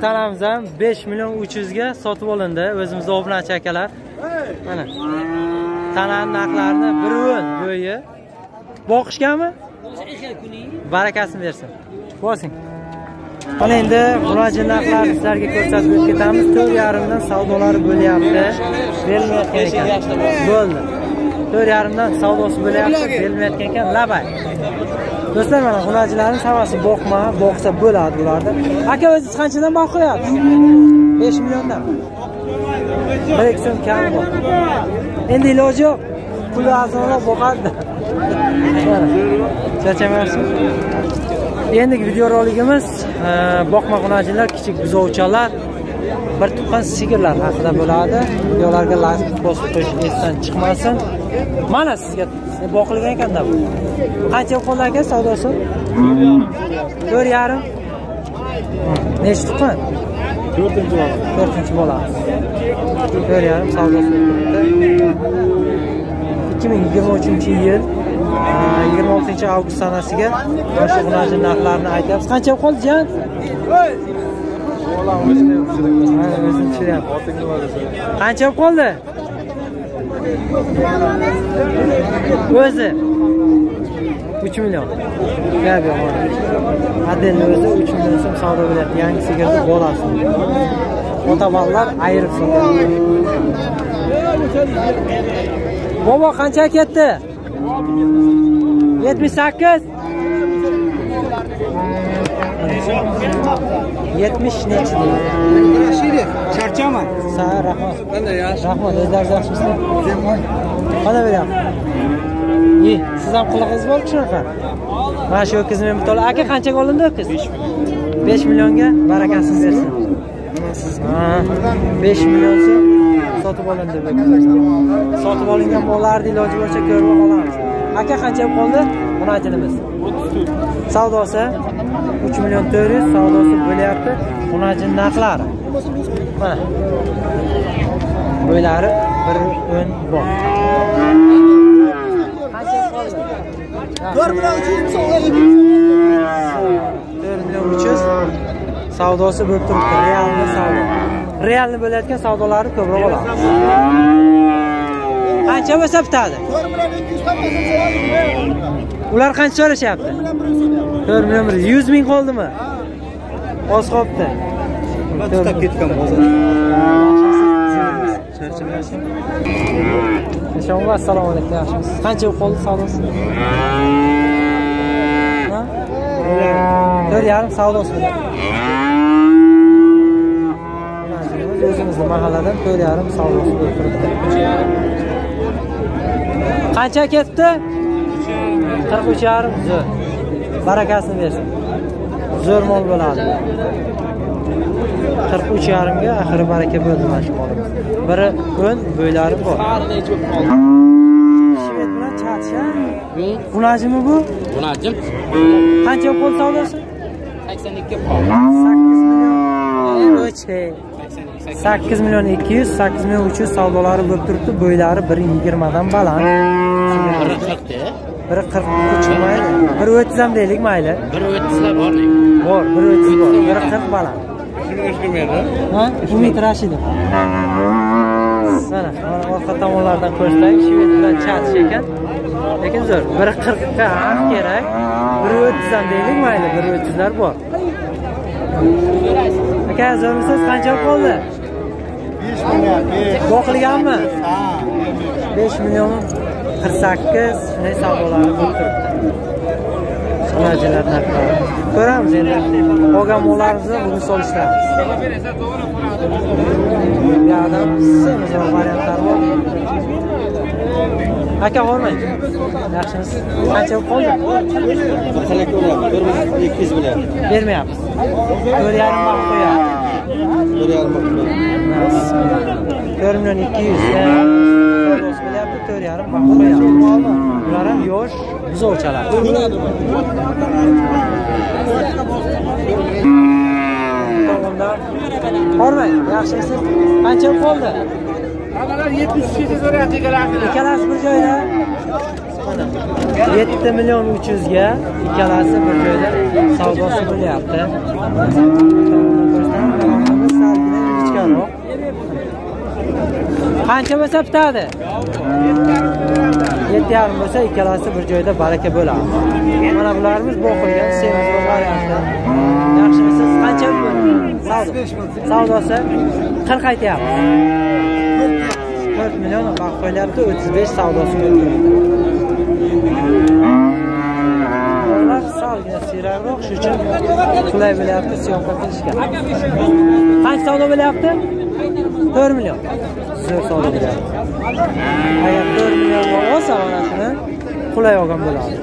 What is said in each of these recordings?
tanamiz ham 5 million 300 ga sotib olindi. O'zimizning obunachi akalar. Mana. Tanani narxlarini bir o'l bo'yi boqishganmi? Barakasini bersin. Bosing. Mana endi murojaat narxlarini sizlarga ko'rsatib o'tib ketamiz. To'rt yarimdan savdolari bo'lyapti. Berilmayotgan ekan. Bo'ldi. To'rt yarimdan savdosi bo'lyapti. Berilmayotgan ekan. Labay do'stlar mana hunarchilarni savasi boqma boqsa bo'ladi bularni aka o'zingiz qanchadan baho qo'yapsiz? Besh milliondan. Bir ikki so'm kam bor endi iloji yo'q. Puli arzonroq boqadida charchamayapsizmi endigi videorolikimiz e, boqma hunarchilar kichik buzovchalar. Bir tuqqan sigirlar haqida bo'ladi. Videolarga like bosib qo'yish esdan chiqmasin. Mana sizga boqilgan ekanda bu qancha qoldi aka savdosi to'rt yarim. Nechi tuqqan? To'rtinchi bola. To'rtinchi bola. To'rt yarim savdosi ikki ming yigirma uchinchi yil yigirma oltinchi avgust sanasiga mana shu xunachi narxlarini aytyapsiz. Qancha qoldi jan bolam o'zini o'zim qancha qoldi? O'zi. Uch million. Gap modelni o'zi uch million so'm savdo bo'lyapti. Yangi sigirni bolasi otaballar ayirib sotyapti bobo qancha ketdi? Yetmish sakkiz. Yetmish nechi Rashidov, charchaman. sa rahmat. Qanday yaxshi? Rahmat o'zlaringiz yaxshimisizlar qanday beryapti siz ham qilig'ingiz borku shunaqa. Mana shu ho'kizni men bitta aka qanchaga olindi ho'kiz besh millionga barakasini bersin. Besh million so'm sotib olindi sotib olingan bolalarni iloji bo'yicha ko'rib olamiz aka qancha qoldi? Xunajinimiz savdosi uch million to'rt yuz savdosi bo'lyapti. Xunajin narxlari? Mana. Bo'ylari bir o'n bor. To'rt bilan uch yuz to'rt million uch yuz savdosi bo'lib turibdi. Realni savdo. Realni bo'layotgan savdolarni ko'proq olamiz. Qancha bo'lsa bitadi? Ular qancha so'rashyapti to'rt million bir yuz ming qoldimi? Oz qolibdi Chiqib ketgan bozor. Nishonba assalomu alaykum. Yaxshimisiz? Qancha qoldi? Savdosi to'rt yarim savdosi o'zimizni mahalladan to'rt yarim savdosi bo'lib turibdi. Qancha ketdi qirq uch yarim. zo'r barakasini bersin zo'r mol bo'ladi. Qirq uch yarimga axiri baraka bo'ldi mana shu molimiz biri o'n bo'ylari bor. Unajimi bu? Bunajim qancha qo'l savdosi 82 sakkiz million. sakkiz million ikki yuz sakkiz million uch yuz savdolari bo'lib turibdi. Bo'ylari bir yigirmadan baland. biri 40 da, biri qirq chiqmaydi bir o'ttiz ham deylik mayli. 30 da bor. bor bir o'ttiz bor. Biri qirq baland. Ha? Umid rashidov. Mana mana orqa tomonlardan ko'rsataylik shved bilan chatish ekan lekin zo'r biri qirqqa ham kerak. Biri o'ttiz ham deylik mayli bir o'ttizlar bor. Aka zo'rmisiz qancha qoldi? Besh million besh. Boqilganmi? Ha besh million qirq sakkiz shunday savdolari bo'lib turibdi sanajilar narxlari ko'ramiz endi qolgan mollarimizni bugun solishtiramiz bu yoqda semizroq variantlar bor aka hormang yaxshimisiz qancha qoldi qirq bo'lyapti bir million ikki yuz bo'lyapti bermayapmiz to'rt yarim baho qo'yapti bir yarim to'rt million ikki yuz to'rt yarim baho qo'yapti ular ham yosh buzovchalar. Tomonda. Hormang yaxshimisiz qancha qoldi? Ikkalasi bir joyda. Yetti million uch yuzga ikkalasi bir joyda savdosi bo'lyapti qancha bo'lsa bitadi? Yetti yarim bo'lsa ikkalasi bir joyda baraka bo'ladi. Mana bularimiz boqilgan semiz varianti yaxshimisiz qancha savdo savdosi qirq aytyapmiz to'rt million vaqt qo'yilyapti o'ttiz besh savdosi salgina siyrakroq shuning uchun qulay bo'lyapti syomka qilishga. Qancha savdo bo'lyapti? To'rt million. Zo'r savdo bo'lyapti agar to'rt millionga olsa mana qulay olgan bo'ladi.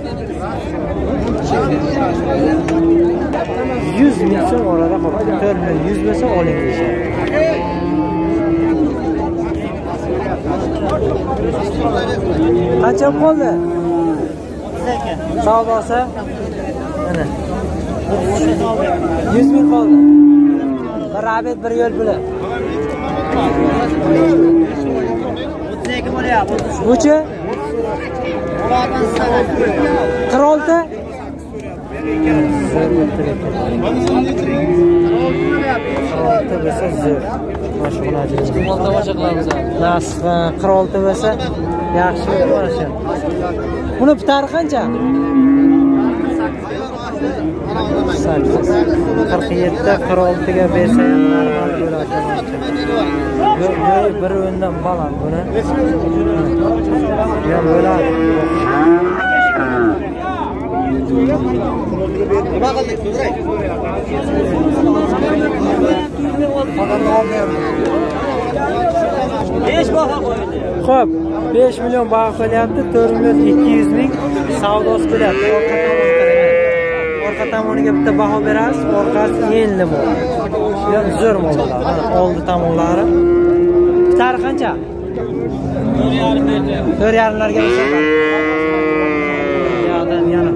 Yuz ming so'm orada qolibdi to'rt million yuz ming so'm oling deyishyapti qancha qoldi? Savdosi mana. Yuz ming qoldi. Bir abed bir yo'l puli buchi qirq olti nasib qirq olti bo'lsa yaxshi. Mana shu buni bitari qancha? Sakkiz. Qirq yetti qirq oltiga bersa ham normal bo'ladi yo'q bir o'ndan baland buni ham bo'ladi nima qildik so'zrak besh baho qo'yildi Xo'p, 5 million baho qo'yilyapti, to'rt million 200 ming savdosi bo'lyapti. Orqa tomoniga bitta baho berasiz, orqasi enli bo'ladi Ham zo'r. Mana oldi tomonlari. Bitari qancha? 4,5 larga bersa. Yo'qdan yana.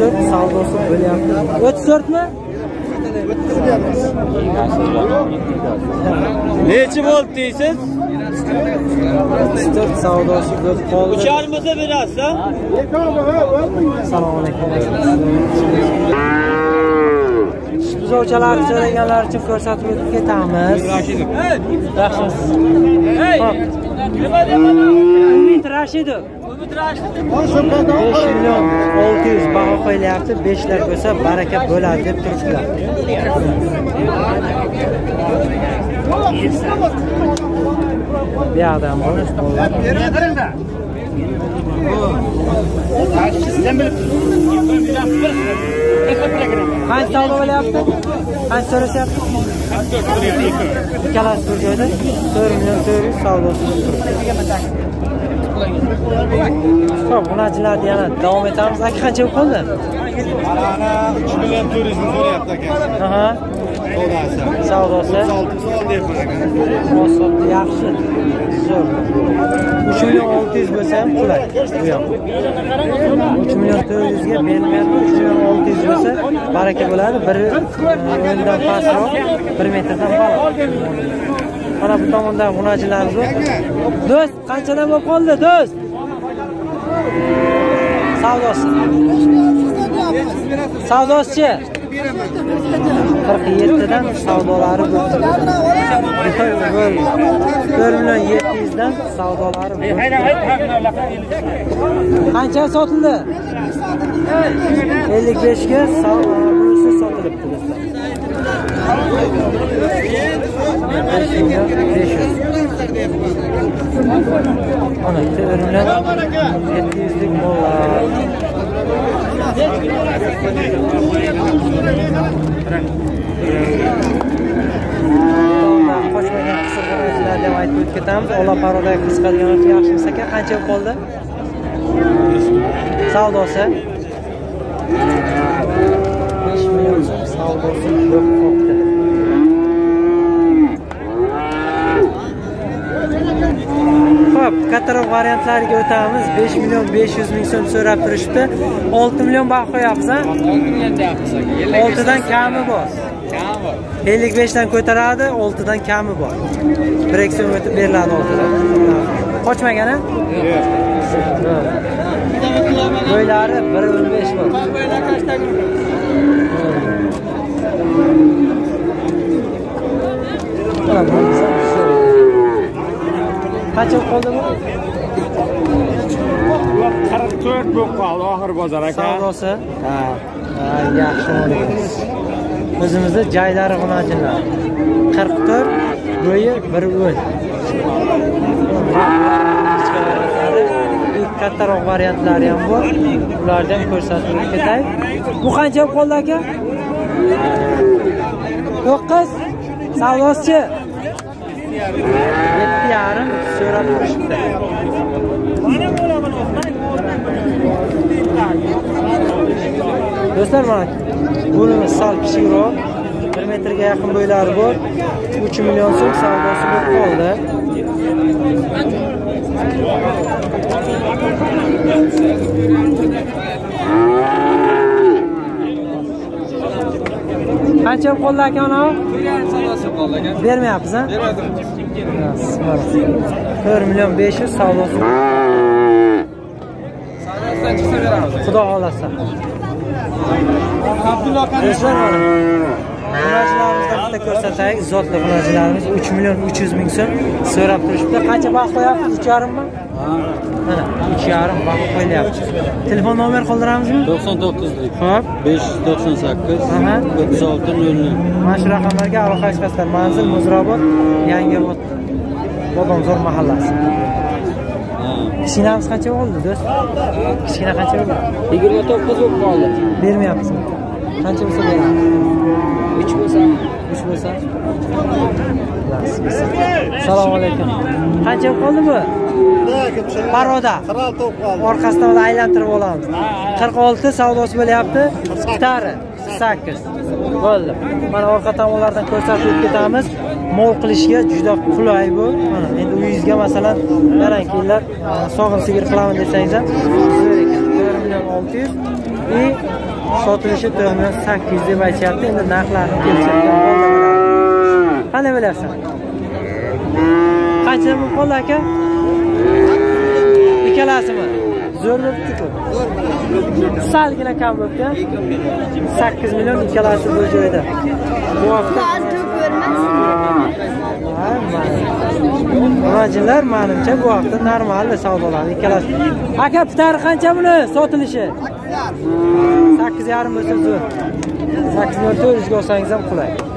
34 savdosi bo'lyapti. 34 mi? nechi bo'ldi deysiz 34 savdosi bo'lib qoldi. uch yarim bo'lsa berasiz a Assalomu alaykum. Buzovchalar so'raganlar uchun ko'rsatib o'tib ketamiz. Yaxshimisiz? Umid Rashidov. 5 million 600 baho qo'yilyapti. 5 lar bo'lsa baraka bo'ladi deb turibdilar. Bu yoqda ham bor. Qancha savdo bo'lyapti? Qancha so'rashyapti? Ikkalasi bir joyda 4 million 400 savdosi bo'lib turibdi. Xo'p, bunachilarni yana davom etamiz. Aka qancha bo'lib qoldi? 3 million 400 ming so'rayapti aka. Savdosi Savdosi. Savdosi. 36 so'm deyapman yaxshi. Zo'r. uch million 600 bo'lsa ham qulay. Bu ham. uch million 400 ga berilmayapti. 3 million 600 bo'lsa baraka bo'ladi. Bir e, pastroq, 1 metrdan baland. Mana bu tomonda g'unachilarimiz bor. Do'st, qanchadan bo'lib qoldi, do'st? Savdosi. Savdosichi? 47 dan savdolari bo'ldi. 4 million 700 dan savdolari bo'ldi. Qancha sotildi? 55 ga bunisi sotilibdi do'stlar. 5 million 500. Mana 4 million 700 lik mollar. Deb aytib o'tib ketamiz ola qiziqadigan qisqargan yaxshimiz aka qancha qoldi savdosi besh million so'm savdosi bo'lib qolibdi Xo'p, kattaroq variantlariga o'tamiz. 5 million 500 ming so'm so'rab turishibdi. 6 million baho qo'yapmiz, ha? 6 dan kami bor. 55 dan ko'taradi, 6 dan kami bor. 1 so'm o'tib beriladi 6 dan. Qochmagan, ha? Bo'ylari 1.15 bor. Mana bu qancha bo'lib qoldi bu? Qirq to'rt bo'lib qoldi oxir bozor aka. Savdosi ha yaxshi o'zimizda jaylari g'unajinlar qirq to'rt bo'yi bir o'n kattaroq variantlari ham bor. Ularni ham ko'rsatib ketay. Bu qancha bo'lib qoldi aka? To'qqiz. Savdosichi yetti yarim so'rab turishibdi do'stlar mana bo'limi sal kichikroq bir metrga yaqin bo'ylari bor uch million so'm savdosi bo'lib qoldi. Qancha bo'lib qoldi aka anavi bermayapmiz a to'rt million besh yuz savdosi xudo xohlasa. Do'stlar mana xunachilarimizdan bitta ko'rsataylik. Zotli xunachilarimiz uch million uch yuz ming so'm so'rab turishibdi. Qancha vaqt qo'yapmiz uch yarimmi uch yarim vaqt qo'yilyapti telefon nomer qoldiramizmi? to'qson to'qqizlik ho'p besh yuz to'qson sakkiz o'ttiz olti nol nol. Mana shu raqamlarga aloqa qilishasizlar manzil muzrobod yangiobod bodomzor mahallasi. Kichkinamiz qancha bo'ldi do'st? Kichkina qancha bo'ldi? Yigirma to'qqiz bo'lib qoldi. Bermayapmizmi qancha bo'lsa beramiz. Uch bo'lsa uch bo'lsa. Assalomu alaykum qancha qoldi bu paroda. Qirq olti bo'lib qoldi. Orqasidan aylantirib olamiz. Qirq olti savdosi bo'lyapti tari sakkiz. Bo'ldi. Mana orqa tomonlardan ko'rsatib o'tib ketamiz. Mol qilishga juda qulay bu. Mana endi uyingizga masalan yarankiylar sog'in sigir qilaman desangiz ham zo'r ekan. To'rt million olti yuz и sotilishi to'rt million sakkiz yuz deb aytishyapti endi narxlarni kelishadigan qanday bilyapsan bo'lib qoldi aka? Ikkalasimi? Zo'r bo'libdiku. Salgina kam bo'libdi. Sakkiz million ikkalasi bu joyda. Bu manimcha bu hafta normalniy savdolar ikkalasi. Aka bitari qancha buni sotilishi? Sakkiz yarim bo'lsa zo'r. Sakkiz million to'rt yuzga olsangiz ham qulay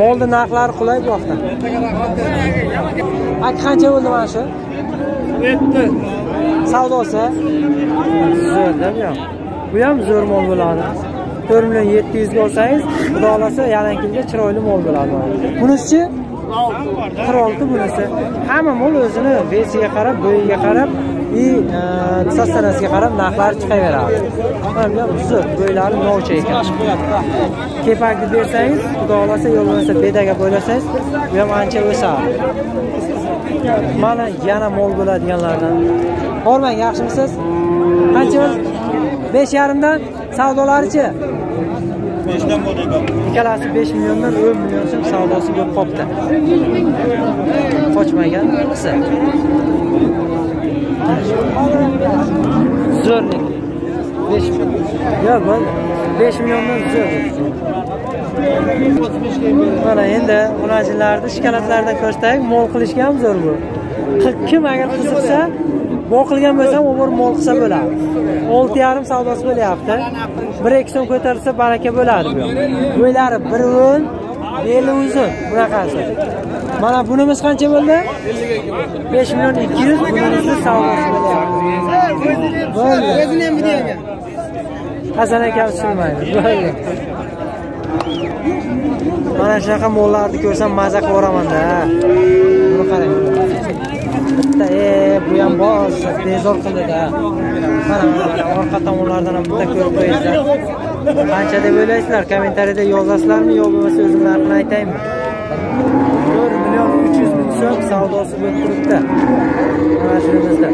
molni narxlari qulay bu hafta aka qancha bo'ldi mana shu? Yetti savdosi? Bu ham zo'r mol bo'ladi. To'rt million yetti yuzga olsangiz xudo xohlasa yalankilga chiroyli mol bo'ladi. Bunisichi qirq olti bunisi. Hamma mol o'zini vesiga qarab bo'yiga qarab и sostanasiga qarab narxlari chiqaveradi. Mana bu ham zo'r bo'ylari novcha ekan. Kepakni bersangiz xudo xohlasa yo'l bo'lmasa bedaga bo'ylasangiz bu ham ancha o'sadi. Mana yana mol bo'ladiganlardan. Hormang yaxshimisiz? Qancha besh yarimdan savdolarichi? Ikkalasi besh milliondan o'n million so'm savdosi bo'lib qolibdi qochmagan qisa zo'rlik besh yo'q bo'ldi besh milliondan zo'r mana endi xunajinlarni shikolatlardan ko'rsataylik mol qilishga ham zo'r bu. Kim agar qiziqsa boqilgan bo'lsa u bir mol qilsa bo'ladi. Olti yarim savdosi bo'lyapti. Bir ikki so'm ko'tarilsa baraka bo'ladi. Bu bo'ylari bir o'n beli uzun bunaqasi. Mana bunimiz qancha bo'ldi? Besh million ikki yuz bunimizni savdosi bo'lyapti bo'ldi. Hasan akam tushunmaydi. Bo'ldi. Mana shunaqa mollarni ko'rsam maza qilib yuboramanda buni qarang. Bitta e bu ham boz bezor qildida. Mana mana orqa tomonlardan ham bitta ko'rib qo'yinglar qancha deb o'ylaysizlar kommentariyada yozasizlarmi yo bo'lmasa o'zim narxini aytaymi ko'p savdosi bo'lib turibdi. Mashinamizda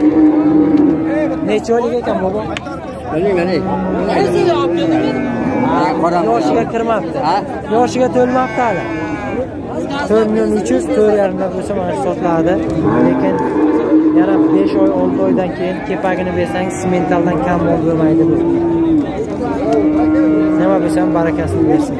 necha oylik ekan bobo? Bilmayman yoshiga kirmabdi. Yoshiga to'lmabdi hali. To'rt million uch yuz to'rt yarimdan bo'lsa mana shu sotiladi lekin yana besh oy olti oydan keyin kepagini bersangiz smentaldan kam mol bo'lmaydi bu. Nima bo'lsa ham barakasini bersin.